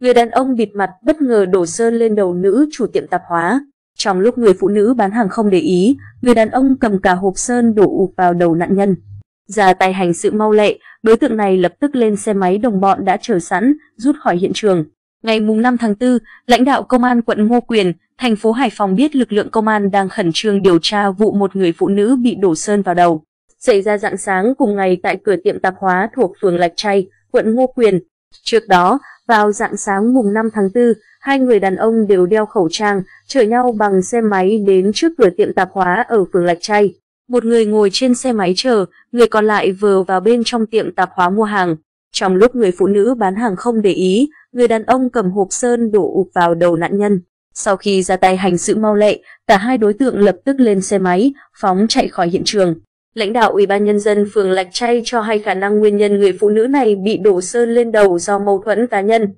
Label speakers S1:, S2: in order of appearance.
S1: người đàn ông bịt mặt bất ngờ đổ sơn lên đầu nữ chủ tiệm tạp hóa. Trong lúc người phụ nữ bán hàng không để ý, người đàn ông cầm cả hộp sơn đổ ụp vào đầu nạn nhân. Ra tay hành sự mau lẹ, đối tượng này lập tức lên xe máy đồng bọn đã chờ sẵn, rút khỏi hiện trường. Ngày 5 tháng 4, lãnh đạo công an quận Ngô Quyền, thành phố Hải Phòng biết lực lượng công an đang khẩn trương điều tra vụ một người phụ nữ bị đổ sơn vào đầu. Xảy ra dạng sáng cùng ngày tại cửa tiệm tạp hóa thuộc phường Lạch Tray, quận Ngô Quyền. Trước đó, vào dạng sáng mùng 5 tháng 4, hai người đàn ông đều đeo khẩu trang, chở nhau bằng xe máy đến trước cửa tiệm tạp hóa ở phường Lạch Tray. Một người ngồi trên xe máy chờ, người còn lại vừa vào bên trong tiệm tạp hóa mua hàng. Trong lúc người phụ nữ bán hàng không để ý, người đàn ông cầm hộp sơn đổ ụp vào đầu nạn nhân. Sau khi ra tay hành sự mau lẹ, cả hai đối tượng lập tức lên xe máy, phóng chạy khỏi hiện trường. Lãnh đạo Ủy ban nhân dân phường Lạch chay cho hay khả năng nguyên nhân người phụ nữ này bị đổ sơn lên đầu do mâu thuẫn cá nhân.